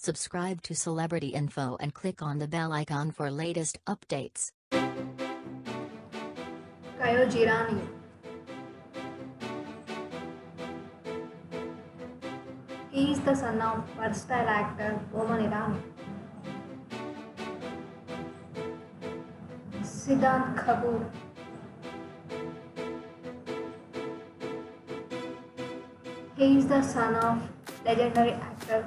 Subscribe to Celebrity Info and click on the bell icon for latest updates. Kayoze Irani. He is the son of versatile actor Boman Irani. Siddhant Kapoor. He is the son of legendary actor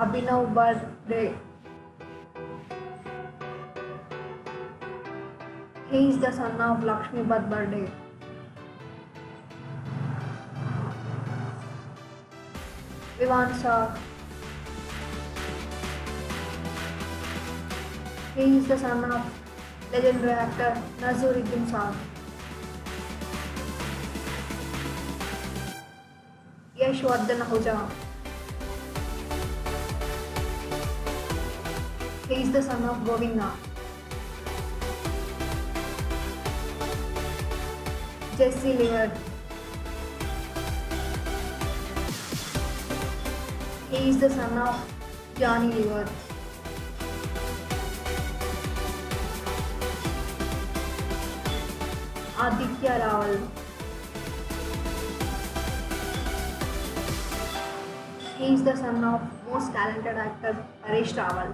Abhinav Bardey. He is the son of Lakshmi Bhatt Bardey. Vivan Shah. He is the son of legendary actor Naziruddin Shah. Yash Vardhan He is the son of Govinda. Jesse Lever. He is the son of Johnny Lever. Aditya Rawal. He is the son of most talented actor Paresh Rawal.